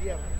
viernes.